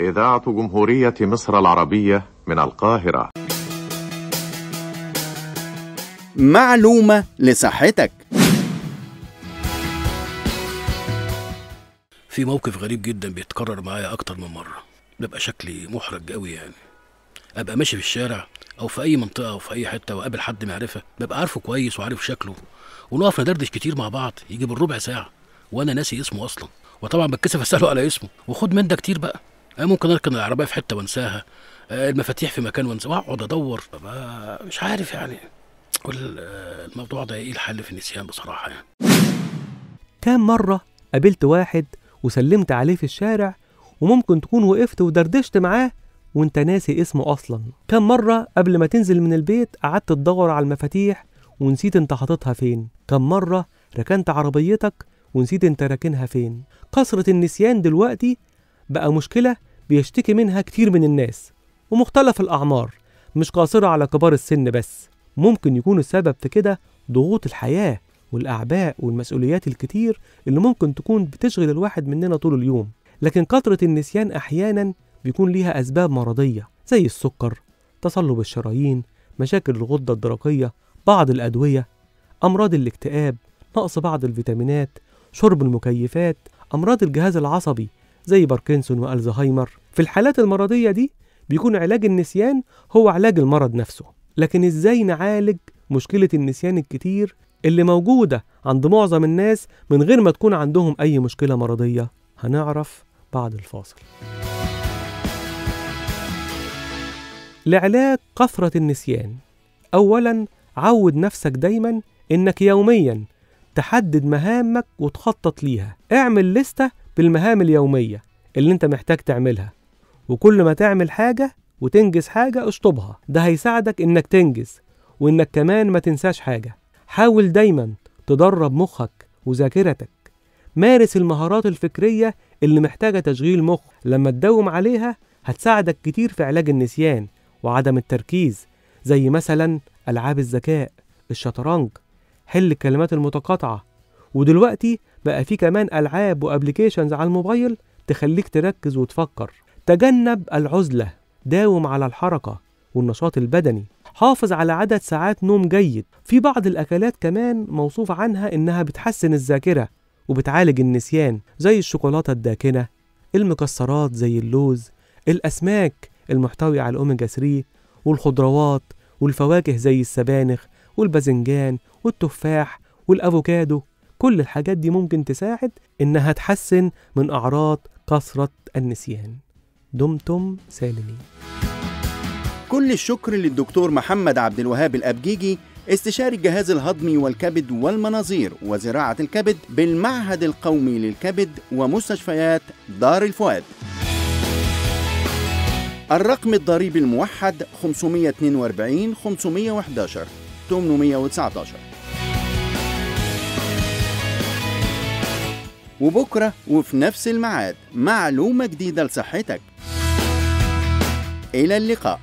إذاعة جمهورية مصر العربية من القاهرة. معلومة لصحتك. في موقف غريب جدا بيتكرر معايا أكتر من مرة. ببقى شكلي محرج قوي يعني. أبقى ماشي في الشارع أو في أي منطقة أو في أي حتة وأقابل حد معرفة ببقى عارفه كويس وعارف شكله. ونقف ندردش كتير مع بعض يجي بالربع ساعة وأنا ناسي اسمه أصلا. وطبعا بتكسف أسأله على اسمه. وخد من ده كتير بقى. ممكن اركن العربية في حتة وانساها. آه، المفاتيح في مكان وانساها. واقعد ادور. ببقى مش عارف يعني. آه، الموضوع ده إيه الحل في النسيان بصراحة يعني. كام مرة قابلت واحد وسلمت عليه في الشارع وممكن تكون وقفت ودردشت معاه وانت ناسي اسمه أصلا؟ كام مرة قبل ما تنزل من البيت قعدت تدور على المفاتيح ونسيت انت حاططها فين؟ كام مرة ركنت عربيتك ونسيت انت راكنها فين؟ كثرة النسيان دلوقتي بقى مشكلة بيشتكي منها كتير من الناس ومختلف الأعمار مش قاصرة على كبار السن بس. ممكن يكون السبب في كده ضغوط الحياة والأعباء والمسؤوليات الكتير اللي ممكن تكون بتشغل الواحد مننا طول اليوم. لكن كثرة النسيان أحيانا بيكون ليها أسباب مرضية زي السكر تصلب الشرايين مشاكل الغدة الدرقية بعض الأدوية أمراض الاكتئاب نقص بعض الفيتامينات شرب المكيفات أمراض الجهاز العصبي. زي باركنسون وألزهايمر. في الحالات المرضية دي بيكون علاج النسيان هو علاج المرض نفسه لكن إزاي نعالج مشكلة النسيان الكتير اللي موجودة عند معظم الناس من غير ما تكون عندهم أي مشكلة مرضية؟ هنعرف بعد الفاصل. لعلاج كثرة النسيان. أولا عود نفسك دايما إنك يوميا تحدد مهامك وتخطط ليها. اعمل لستة بالمهام اليومية اللي انت محتاج تعملها. وكل ما تعمل حاجة وتنجز حاجة اشطبها ده هيساعدك انك تنجز وانك كمان ما تنساش حاجة. حاول دايما تدرب مخك وذاكرتك. مارس المهارات الفكرية اللي محتاجة تشغيل مخ. لما تداوم عليها هتساعدك كتير في علاج النسيان وعدم التركيز زي مثلا ألعاب الذكاء الشطرنج حل الكلمات المتقاطعة. ودلوقتي بقى في كمان ألعاب وأبليكيشنز على الموبايل تخليك تركز وتفكر. تجنب العزلة داوم على الحركة والنشاط البدني. حافظ على عدد ساعات نوم جيد. في بعض الأكلات كمان موصوف عنها إنها بتحسن الذاكرة وبتعالج النسيان زي الشوكولاتة الداكنة المكسرات زي اللوز الأسماك المحتوية على الأوميجا 3 والخضروات والفواكه زي السبانخ والباذنجان والتفاح والأفوكادو. كل الحاجات دي ممكن تساعد إنها تحسن من أعراض كثرة النسيان. دمتم سالمين. كل الشكر للدكتور محمد عبد الوهاب الأبجيجي استشاري الجهاز الهضمي والكبد والمناظير وزراعة الكبد بالمعهد القومي للكبد ومستشفيات دار الفؤاد. الرقم الضريبي الموحد 542 511 819 وبكرة وفي نفس الميعاد. معلومة جديدة لصحتك. إلى اللقاء.